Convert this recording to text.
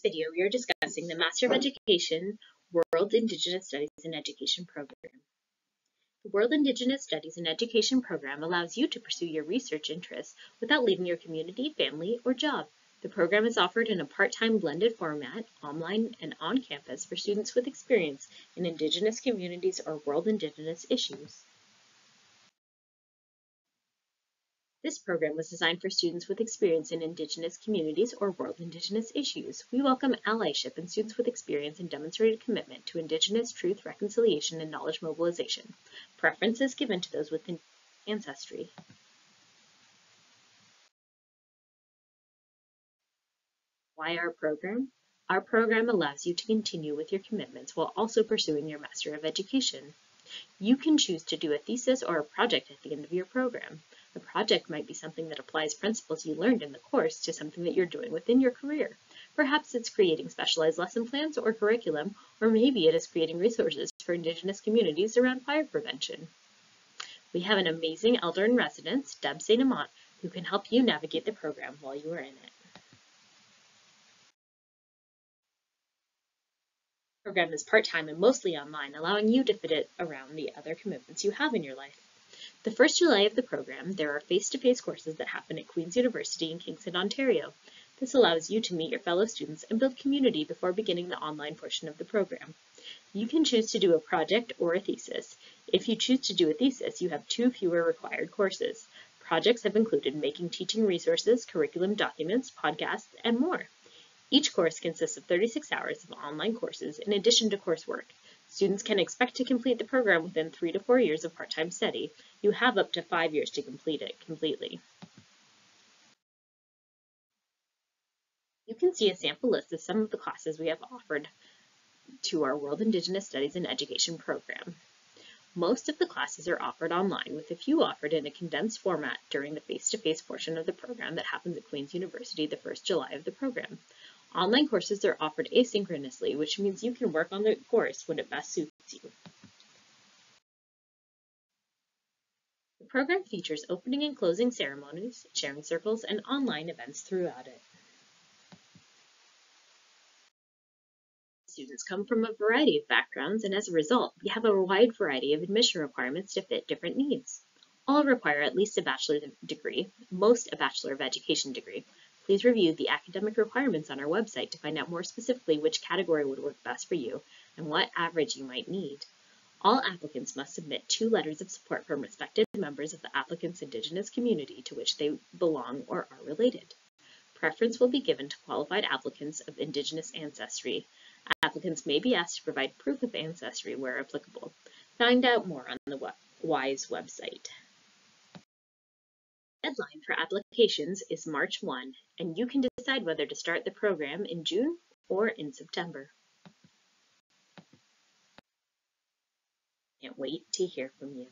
this video, we are discussing the Master of Education World Indigenous Studies and Education program. The World Indigenous Studies and Education program allows you to pursue your research interests without leaving your community, family, or job. The program is offered in a part-time blended format, online and on campus for students with experience in Indigenous communities or World Indigenous issues. This program was designed for students with experience in Indigenous communities or world Indigenous issues. We welcome allyship and students with experience and demonstrated commitment to Indigenous truth, reconciliation, and knowledge mobilization. Preference is given to those with ancestry. Why our program? Our program allows you to continue with your commitments while also pursuing your Master of Education. You can choose to do a thesis or a project at the end of your program. A project might be something that applies principles you learned in the course to something that you're doing within your career. Perhaps it's creating specialized lesson plans or curriculum, or maybe it is creating resources for Indigenous communities around fire prevention. We have an amazing elder in residence, Deb St. Amant, who can help you navigate the program while you are in it. The program is part-time and mostly online, allowing you to fit it around the other commitments you have in your life. The first July of the program, there are face-to-face -face courses that happen at Queen's University in Kingston, Ontario. This allows you to meet your fellow students and build community before beginning the online portion of the program. You can choose to do a project or a thesis. If you choose to do a thesis, you have two fewer required courses. Projects have included making teaching resources, curriculum documents, podcasts, and more. Each course consists of 36 hours of online courses in addition to coursework. Students can expect to complete the program within three to four years of part-time study. You have up to five years to complete it completely. You can see a sample list of some of the classes we have offered to our World Indigenous Studies and Education program. Most of the classes are offered online, with a few offered in a condensed format during the face-to-face -face portion of the program that happens at Queen's University the first July of the program. Online courses are offered asynchronously, which means you can work on the course when it best suits you. The program features opening and closing ceremonies, sharing circles, and online events throughout it. Students come from a variety of backgrounds, and as a result, we have a wide variety of admission requirements to fit different needs. All require at least a bachelor's degree, most a Bachelor of Education degree, Please review the academic requirements on our website to find out more specifically which category would work best for you and what average you might need. All applicants must submit two letters of support from respected members of the applicant's Indigenous community to which they belong or are related. Preference will be given to qualified applicants of Indigenous ancestry. Applicants may be asked to provide proof of ancestry where applicable. Find out more on the WISE website deadline for applications is March 1, and you can decide whether to start the program in June or in September. Can't wait to hear from you.